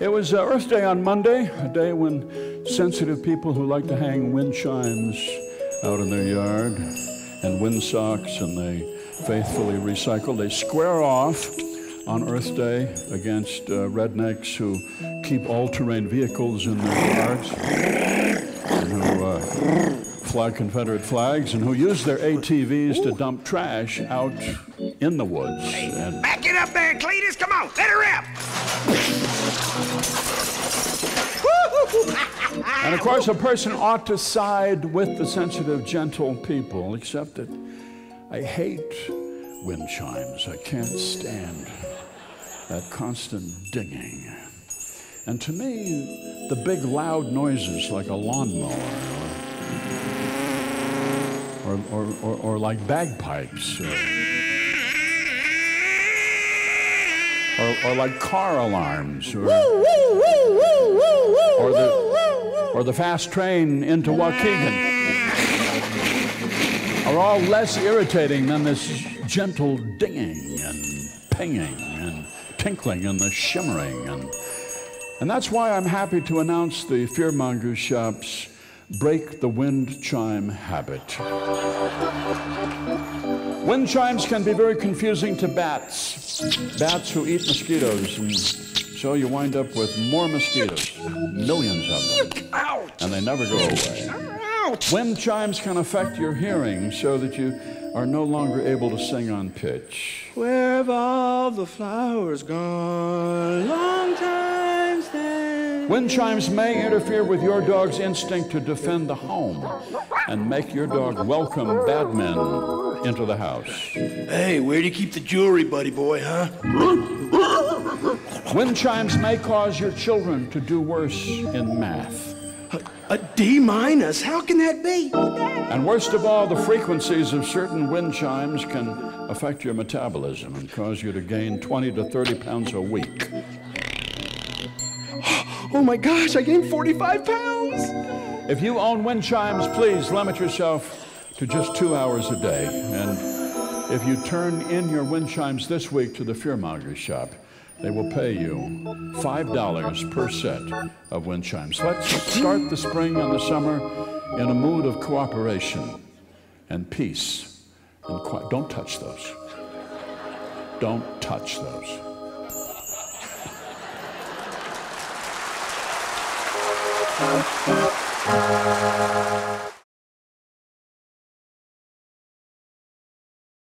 It was uh, Earth Day on Monday, a day when sensitive people who like to hang wind chimes out in their yard and wind socks and they faithfully recycle, they square off on Earth Day against uh, rednecks who keep all-terrain vehicles in their yards and who uh, fly Confederate flags and who use their ATVs to dump trash out in the woods. Back it up there, Cletus. Come on, let her rip. And of course, a person ought to side with the sensitive, gentle people, except that I hate wind chimes. I can't stand that constant dinging. And to me, the big loud noises like a lawnmower or, or, or, or like bagpipes or, or, or like car alarms or, or the, or the fast train into Waukegan are all less irritating than this gentle dinging and pinging and tinkling and the shimmering. And, and that's why I'm happy to announce the Fearmonger Shop's Break the Wind Chime Habit. Wind chimes can be very confusing to bats, bats who eat mosquitoes, and so you wind up with more mosquitoes, millions of them, and they never go away. Wind chimes can affect your hearing so that you are no longer able to sing on pitch. Where have all the flowers gone? Long time. Wind chimes may interfere with your dog's instinct to defend the home and make your dog welcome bad men into the house. Hey, where do you keep the jewelry, buddy boy, huh? Wind chimes may cause your children to do worse in math. A D minus? How can that be? And worst of all, the frequencies of certain wind chimes can affect your metabolism and cause you to gain 20 to 30 pounds a week. Oh my gosh, I gained 45 pounds. If you own wind chimes, please limit yourself to just two hours a day. And if you turn in your wind chimes this week to the Fearmonger shop, they will pay you $5 per set of wind chimes. Let's start the spring and the summer in a mood of cooperation and peace. And don't touch those. Don't touch those.